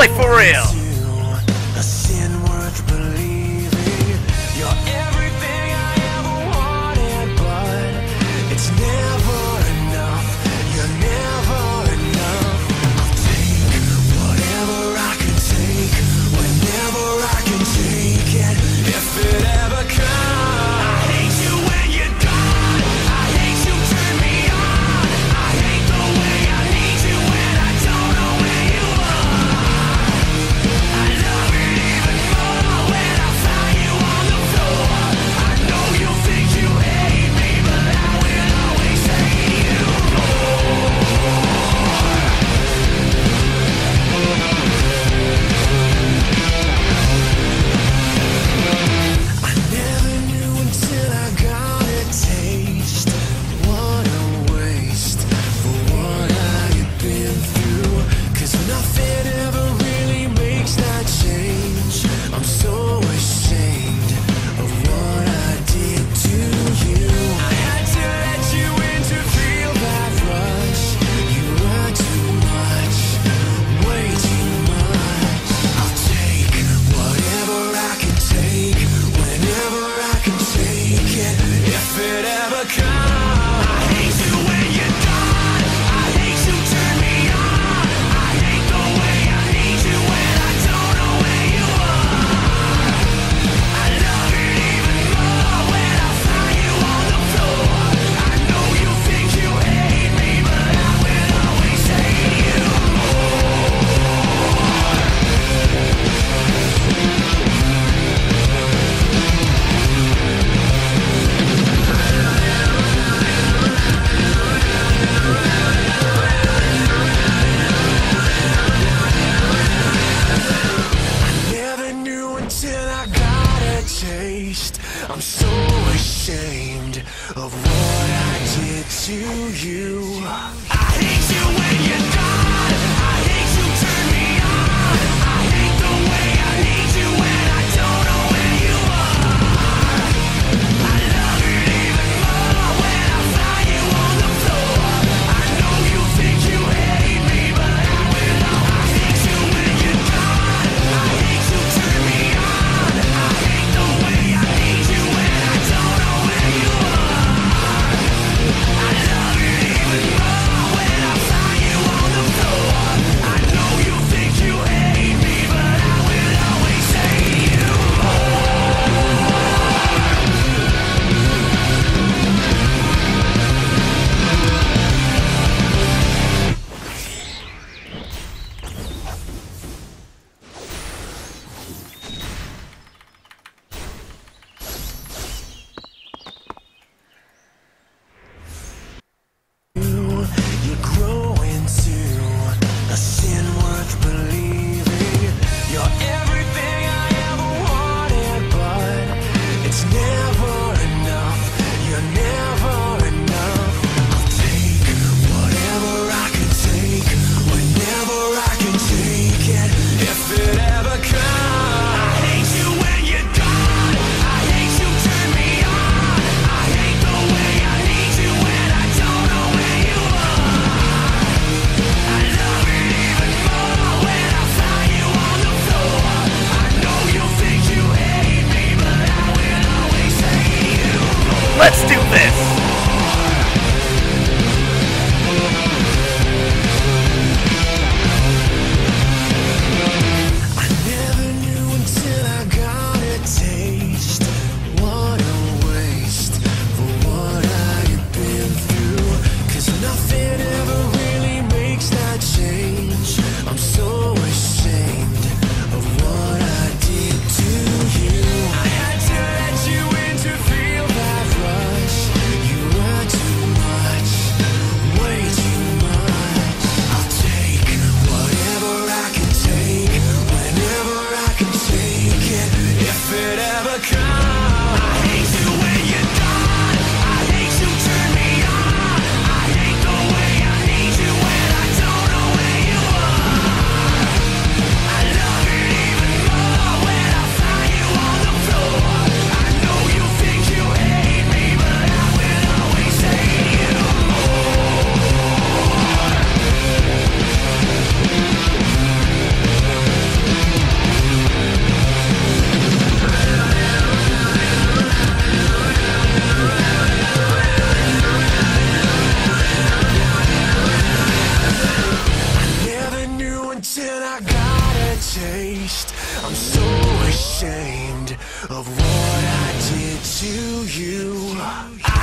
like for real. You. You.